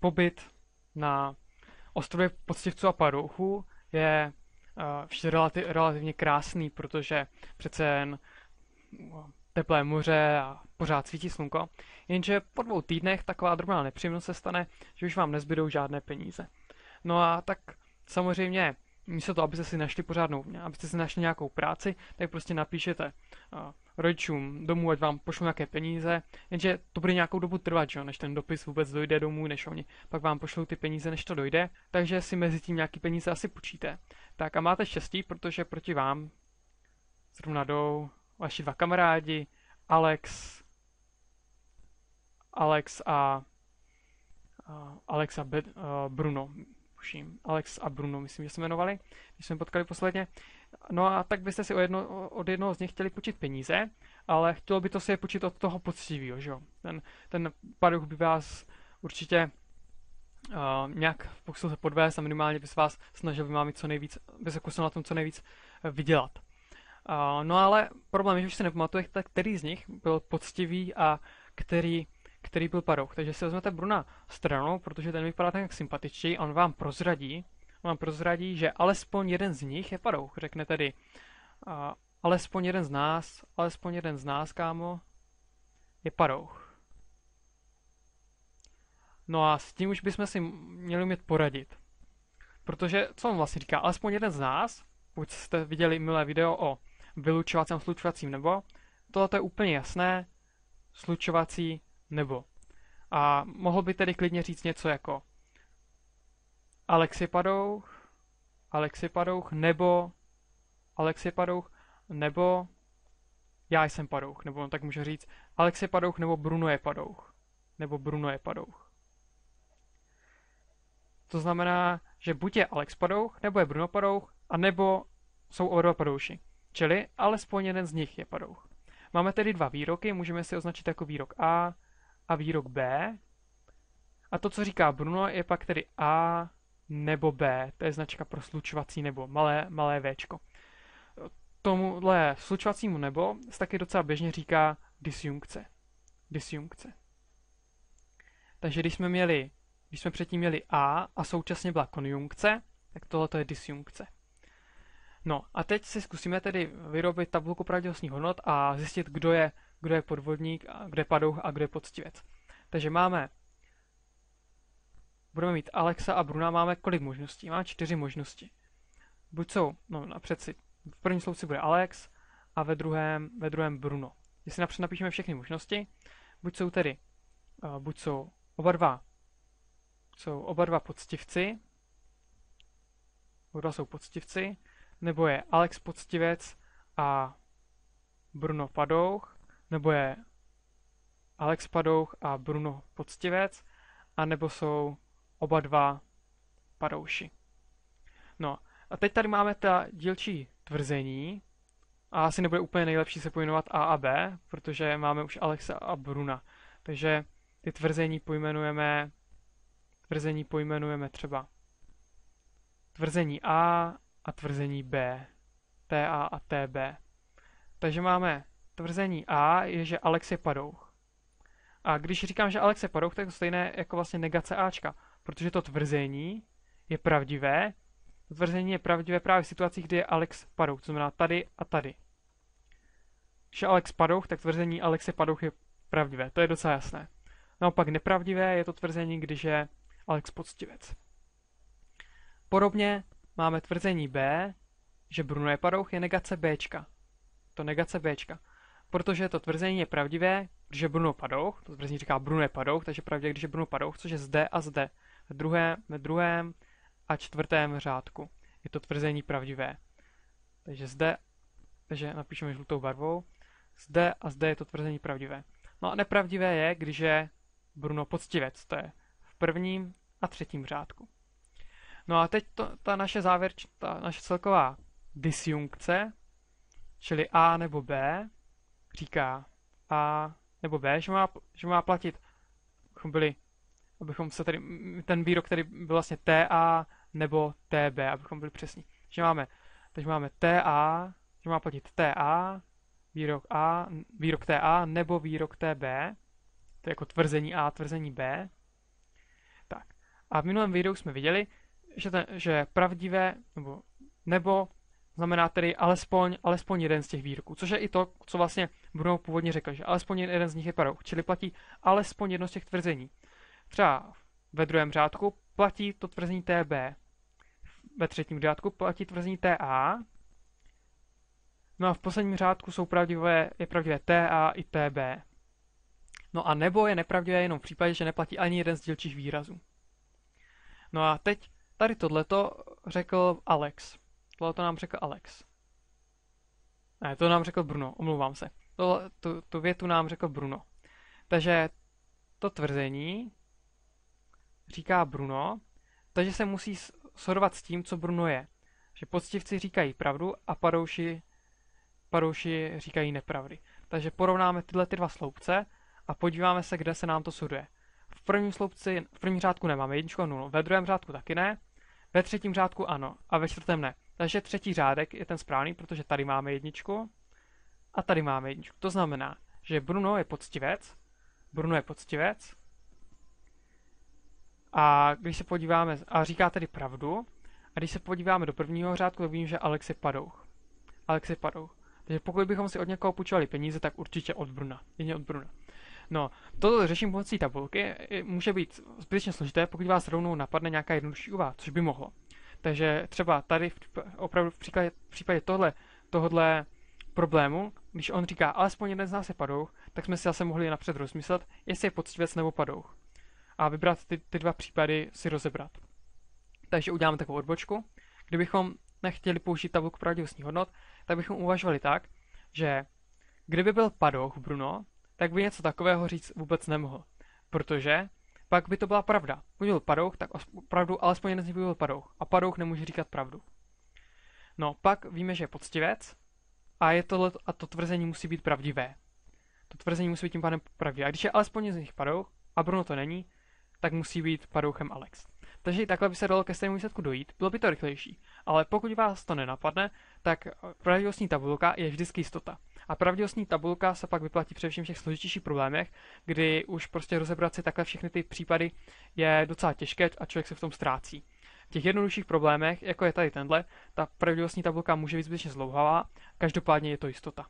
pobyt na ostrově poctivců a padouchů je uh, vždy relati- relativně krásný, protože přece jen teplé moře a pořád svítí slunko. Jenže po dvou týdnech taková drobná nepříjemnost se stane, že už vám nezbydou žádné peníze. No a tak samozřejmě místo toho, abyste si našli pořádnou, abyste si našli nějakou práci, tak prostě napíšete uh, rodičům domů, ať vám pošlou nějaké peníze, jenže to bude nějakou dobu trvat, že? než ten dopis vůbec dojde domů, než oni pak vám pošlou ty peníze, než to dojde, takže si mezi tím nějaký peníze asi počíte. Tak a máte štěstí, protože proti vám zrovna jdou vaši dva kamarádi, Alex, Alex a uh, Alex a uh, Bruno, tuším, Alex a Bruno, myslím, že se jmenovali, když jsme potkali posledně. No a tak byste si od, jedno, od jednoho z nich chtěli počít peníze, ale chtělo by to si je počít od toho poctivého, že jo. Ten, ten paduch by vás určitě uh, nějak pokusil se podvést a minimálně by se vás snažil by mít co nejvíc, by se kusil na tom co nejvíc vydělat. Uh, no ale problém je, že už si nepamatujete, který z nich byl poctivý a který který byl padouch. Takže si vezmete Bruna stranou, protože ten vypadá tak sympatičtěji on vám prozradí, vám prozradí, že alespoň jeden z nich je padouch. Řekne tedy, uh, alespoň jeden z nás, alespoň jeden z nás, kámo, je padouch. No a s tím už bychom si měli umět poradit. Protože, co on vlastně říká, alespoň jeden z nás, pokud jste viděli milé video o vylučovacím slučovacím nebo, tohle je úplně jasné, slučovací nebo. A mohl by tedy klidně říct něco jako Alexi Padouch, Alexi Padouch, nebo Alexi Padouch, nebo já jsem Padouch, nebo tak může říct Alexi Padouch, nebo Bruno je Padouch, nebo Bruno je Padouch. To znamená, že buď je Alex Padouch, nebo je Bruno Padouch, a nebo jsou oba dva padouši. Čili alespoň jeden z nich je padouch. Máme tedy dva výroky, můžeme si označit jako výrok A a výrok B. A to, co říká Bruno, je pak tedy A nebo B. To je značka pro slučovací nebo, malé, malé Včko. Tomuhle slučovacímu nebo se taky docela běžně říká disjunkce. Disjunkce. Takže když jsme měli, když jsme předtím měli A a současně byla konjunkce, tak tohle je disjunkce. No a teď si zkusíme tedy vyrobit tabulku pravděpodobnostních hodnot a zjistit, kdo je, kdo je podvodník, a kdo je padouch a kdo je poctivec. Takže máme, budeme mít Alexa a Bruna, máme kolik možností? Máme čtyři možnosti. Buď jsou, no napřed si, v prvním slovci bude Alex a ve druhém, ve druhém Bruno. Si napřed napíšeme všechny možnosti, buď jsou tedy, uh, buď jsou oba dva, jsou oba dva poctivci, oba dva jsou poctivci, nebo je Alex Poctivec a Bruno Padouch, nebo je Alex Padouch a Bruno Poctivec, a nebo jsou oba dva padouši. No a teď tady máme ta dílčí tvrzení, a asi nebude úplně nejlepší se pojmenovat A a B, protože máme už Alexa a Bruna. Takže ty tvrzení pojmenujeme, tvrzení pojmenujeme třeba tvrzení A a tvrzení B. TA a TB. Takže máme tvrzení A je, že Alex je padouch. A když říkám, že Alex je padouch, tak je to stejné jako vlastně negace Ačka, protože to tvrzení je pravdivé. To tvrzení je pravdivé právě v situacích, kdy je Alex padouch, to znamená tady a tady. Když je Alex padouch, tak tvrzení Alex je padouch je pravdivé, to je docela jasné. Naopak nepravdivé je to tvrzení, když je Alex poctivec. Podobně máme tvrzení B, že Bruno je padouch, je negace B. To negace B. Protože to tvrzení je pravdivé, když je Bruno padouch, to tvrzení říká Bruno je padouch, takže pravdivé, když je Bruno padouch, což je zde a zde. V druhém, ve druhém a čtvrtém řádku je to tvrzení pravdivé. Takže zde, takže napíšeme žlutou barvou, zde a zde je to tvrzení pravdivé. No a nepravdivé je, když je Bruno poctivec, to je v prvním a třetím řádku. No a teď to, ta naše závěr, ta naše celková disjunkce, čili A nebo B, říká A nebo B, že má, že má platit, abychom byli, abychom se tady, ten výrok, který byl vlastně TA nebo TB, abychom byli přesní. Že máme, takže máme TA, že má platit TA, výrok A, výrok TA nebo výrok TB, to je jako tvrzení A, tvrzení B. Tak. A v minulém videu jsme viděli, že, ten, že pravdivé nebo nebo znamená tedy alespoň, alespoň jeden z těch výroků, což je i to, co vlastně Bruno původně řekl, že alespoň jeden z nich je padouch, čili platí alespoň jedno z těch tvrzení. Třeba ve druhém řádku platí to tvrzení TB, ve třetím řádku platí tvrzení TA, no a v posledním řádku jsou pravdivé, je pravdivé TA i TB. No a nebo je nepravdivé jenom v případě, že neplatí ani jeden z dílčích výrazů. No a teď tady tohleto řekl Alex. Tohle to nám řekl Alex. Ne, to nám řekl Bruno, omlouvám se. To, tu, tu větu nám řekl Bruno. Takže to tvrzení říká Bruno, takže se musí shodovat s tím, co Bruno je. Že poctivci říkají pravdu a padouši, padouši říkají nepravdy. Takže porovnáme tyhle ty dva sloupce a podíváme se, kde se nám to shoduje. V prvním sloupci, v prvním řádku nemáme jedničku a nulu, ve druhém řádku taky ne, ve třetím řádku ano a ve čtvrtém ne. Takže třetí řádek je ten správný, protože tady máme jedničku a tady máme jedničku. To znamená, že Bruno je poctivec, Bruno je poctivec a když se podíváme, a říká tedy pravdu, a když se podíváme do prvního řádku, tak vím, že Alex je padouch. Alex je padouch. Takže pokud bychom si od někoho půjčovali peníze, tak určitě od Bruna. Jedině od Bruna. No, to řeším pomocí tabulky. Může být zbytečně složité, pokud vás rovnou napadne nějaká jednodušší úvaha, což by mohlo. Takže třeba tady v, opravdu v případě, v případě tohle, tohle problému, když on říká, alespoň jeden z nás je padouch, tak jsme si zase mohli napřed rozmyslet, jestli je poctivec nebo padouch. A vybrat ty, ty dva případy si rozebrat. Takže uděláme takovou odbočku. Kdybychom nechtěli použít tabulku pravdivostních hodnot, tak bychom uvažovali tak, že kdyby byl padouch Bruno, tak by něco takového říct vůbec nemohl. Protože pak by to byla pravda. Pokud byl padouch, tak opravdu alespoň jeden z nich by byl padouch. A padouch nemůže říkat pravdu. No, pak víme, že je poctivec a, je tohle, a to tvrzení musí být pravdivé. To tvrzení musí být tím pádem pravdivé. A když je alespoň z nich padouch, a Bruno to není, tak musí být padouchem Alex. Takže i takhle by se dalo ke stejnému výsledku dojít, bylo by to rychlejší. Ale pokud vás to nenapadne, tak pravdivostní tabulka je vždycky jistota. A pravdivostní tabulka se pak vyplatí především v těch složitějších problémech, kdy už prostě rozebrat si takhle všechny ty případy je docela těžké a člověk se v tom ztrácí. V těch jednodušších problémech, jako je tady tenhle, ta pravdivostní tabulka může být zbytečně zlouhavá, každopádně je to jistota.